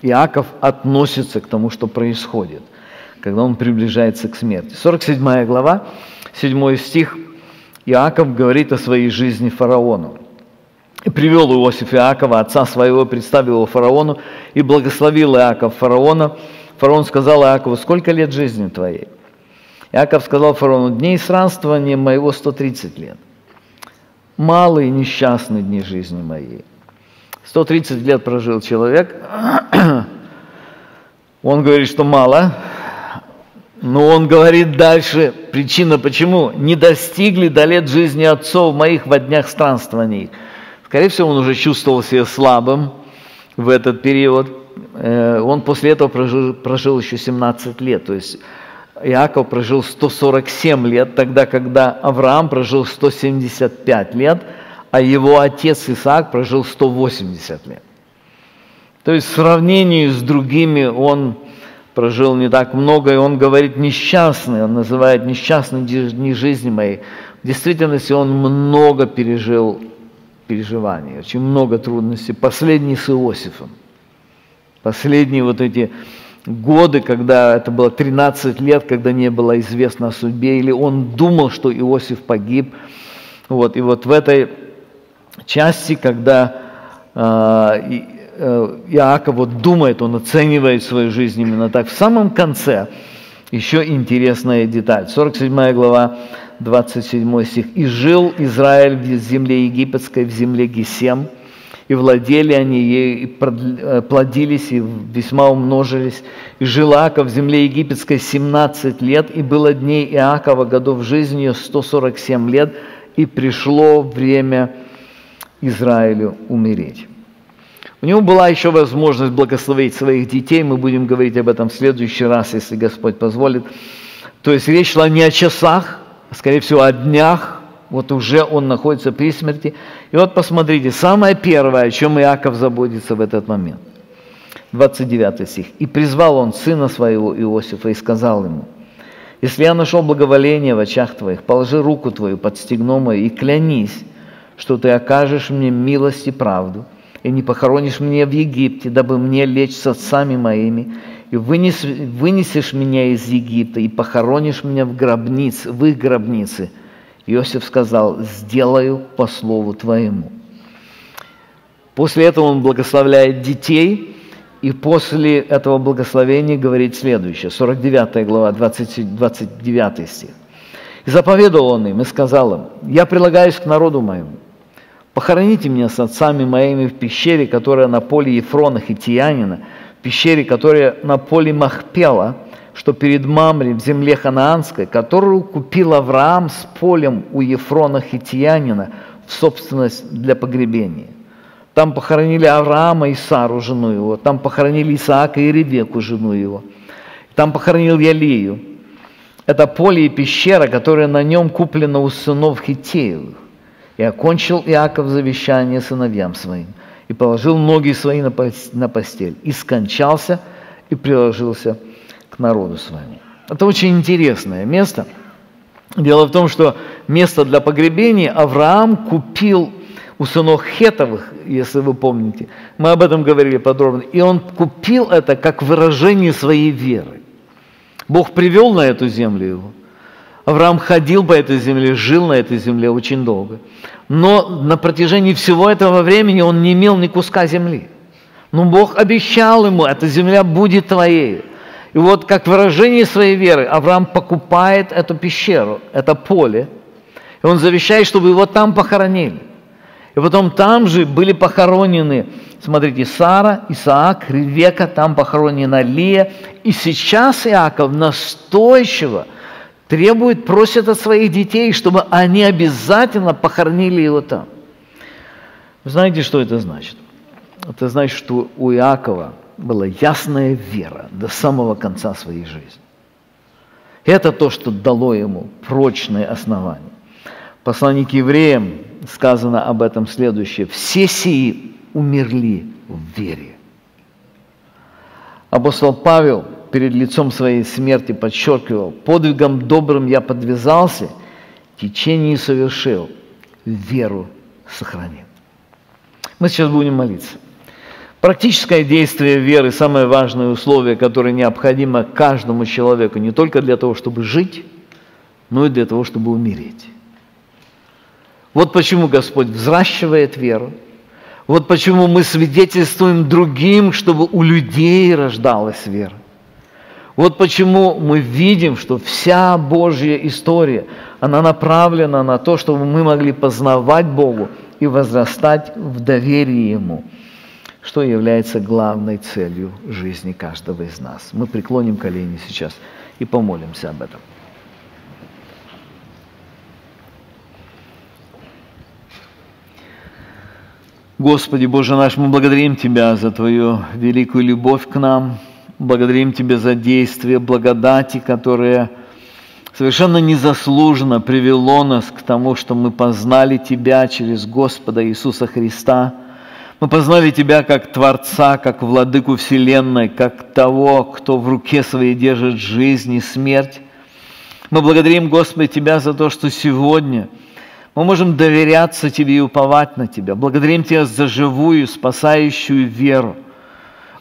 Иаков относится к тому, что происходит, когда он приближается к смерти. 47 глава, 7 стих, Иаков говорит о своей жизни фараону. И привел Иосиф Иакова, отца своего, представил его фараону, и благословил Иаков фараона. Фараон сказал Иакову, сколько лет жизни твоей? Иаков сказал фараону, дней странствования моего 130 лет. Малые несчастные дни жизни моей. 130 лет прожил человек, [clears throat] он говорит, что мало, но он говорит дальше, причина почему, не достигли до лет жизни отцов моих во днях странствований. Скорее всего, он уже чувствовал себя слабым в этот период. Э, он после этого прожил, прожил еще 17 лет. То есть Иаков прожил 147 лет, тогда, когда Авраам прожил 175 лет, а его отец Исаак прожил 180 лет. То есть в сравнении с другими он прожил не так много, и он говорит несчастный, он называет несчастные дни жизни моей. В действительности он много пережил переживаний, очень много трудностей. Последний с Иосифом. Последние вот эти годы, когда это было 13 лет, когда не было известно о судьбе, или он думал, что Иосиф погиб. Вот, и вот в этой части, когда э, э, Иаков вот думает, он оценивает свою жизнь именно так, в самом конце еще интересная деталь. 47 глава 27 стих. «И жил Израиль в земле египетской, в земле Гесем, и владели они ей, и э, плодились, и весьма умножились. И жил Иаков в земле египетской 17 лет, и было дней Иакова годов жизни 147 лет, и пришло время Израилю умереть. У него была еще возможность благословить своих детей, мы будем говорить об этом в следующий раз, если Господь позволит. То есть речь шла не о часах, а скорее всего о днях, вот уже он находится при смерти. И вот посмотрите, самое первое, о чем Иаков заботится в этот момент. 29 стих. «И призвал он сына своего Иосифа и сказал ему, если я нашел благоволение в очах твоих, положи руку твою под стегно мое и клянись, что ты окажешь мне милость и правду, и не похоронишь меня в Египте, дабы мне лечь с отцами моими, и вынес, вынесешь меня из Египта, и похоронишь меня в гробнице, в их гробнице. Иосиф сказал, сделаю по слову твоему. После этого он благословляет детей, и после этого благословения говорит следующее, 49 глава, 20, 29 стих. «И заповедовал он им, и сказал им, я прилагаюсь к народу моему, Похороните меня с отцами моими в пещере, которая на поле Ефрона Хитиянина, в пещере, которая на поле Махпела, что перед Мамри в земле Ханаанской, которую купил Авраам с полем у Ефрона Хитиянина в собственность для погребения. Там похоронили Авраама и Сару, жену его, там похоронили Исаака и Ревеку, жену его, там похоронил Ялию. Это поле и пещера, которая на нем куплена у сынов Хитеевых. И окончил Иаков завещание сыновьям своим, и положил ноги свои на постель, и скончался, и приложился народу своему. Это очень интересное место. Дело в том, что место для погребения Авраам купил у сынов Хетовых, если вы помните. Мы об этом говорили подробно. И он купил это как выражение своей веры. Бог привел на эту землю его – Авраам ходил по этой земле, жил на этой земле очень долго. Но на протяжении всего этого времени он не имел ни куска земли. Но Бог обещал ему, эта земля будет твоей. И вот как выражение своей веры Авраам покупает эту пещеру, это поле, и он завещает, чтобы его там похоронили. И потом там же были похоронены, смотрите, Сара, Исаак, Ревека, там похоронена Лия. И сейчас Иаков настойчиво – требует, просит от своих детей, чтобы они обязательно похоронили его там. Вы знаете, что это значит? Это значит, что у Иакова была ясная вера до самого конца своей жизни. Это то, что дало ему прочные основания. В к евреям сказано об этом следующее. «Все сии умерли в вере». Апостол Павел перед лицом своей смерти подчеркивал, подвигом добрым я подвязался, течение совершил, веру сохранил. Мы сейчас будем молиться. Практическое действие веры – самое важное условие, которое необходимо каждому человеку, не только для того, чтобы жить, но и для того, чтобы умереть. Вот почему Господь взращивает веру. Вот почему мы свидетельствуем другим, чтобы у людей рождалась вера. Вот почему мы видим, что вся Божья история, она направлена на то, чтобы мы могли познавать Богу и возрастать в доверии Ему, что является главной целью жизни каждого из нас. Мы преклоним колени сейчас и помолимся об этом. Господи Боже наш, мы благодарим Тебя за Твою великую любовь к нам – Благодарим Тебя за действие благодати, которое совершенно незаслуженно привело нас к тому, что мы познали Тебя через Господа Иисуса Христа. Мы познали Тебя как Творца, как Владыку Вселенной, как того, кто в руке своей держит жизнь и смерть. Мы благодарим, Господи, Тебя за то, что сегодня мы можем доверяться Тебе и уповать на Тебя. Благодарим Тебя за живую, спасающую веру.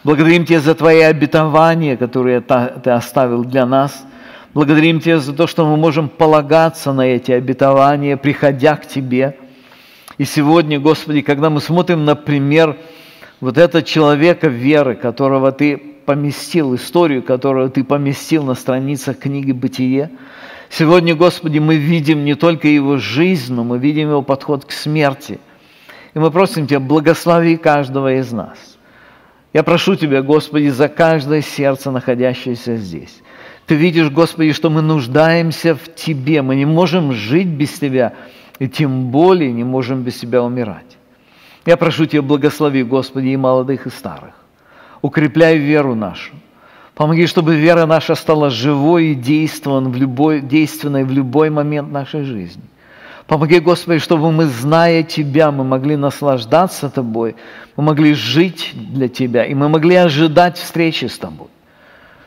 Благодарим Тебя за Твои обетования, которые Ты оставил для нас. Благодарим Тебя за то, что мы можем полагаться на эти обетования, приходя к Тебе. И сегодня, Господи, когда мы смотрим на пример вот этого человека веры, которого Ты поместил, историю, которую Ты поместил на страницах книги «Бытие», Сегодня, Господи, мы видим не только его жизнь, но мы видим его подход к смерти. И мы просим Тебя, благослови каждого из нас. Я прошу Тебя, Господи, за каждое сердце, находящееся здесь. Ты видишь, Господи, что мы нуждаемся в Тебе, мы не можем жить без Тебя, и тем более не можем без Тебя умирать. Я прошу Тебя, благослови, Господи, и молодых, и старых. Укрепляй веру нашу. Помоги, чтобы вера наша стала живой и действенной в любой, действенной в любой момент нашей жизни. Помоги, Господи, чтобы мы, зная Тебя, мы могли наслаждаться Тобой, мы могли жить для Тебя, и мы могли ожидать встречи с Тобой.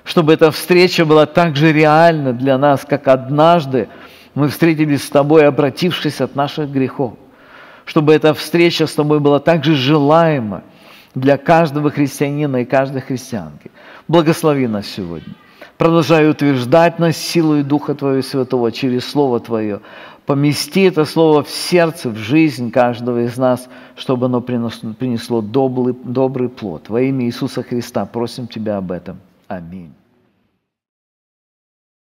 Чтобы эта встреча была так же реальна для нас, как однажды мы встретились с Тобой, обратившись от наших грехов. Чтобы эта встреча с Тобой была так же желаема для каждого христианина и каждой христианки. Благослови нас сегодня. Продолжай утверждать нас силой Духа Твоего Святого через Слово Твое. Помести это Слово в сердце, в жизнь каждого из нас, чтобы оно принесло добрый, добрый плод. Во имя Иисуса Христа просим Тебя об этом. Аминь.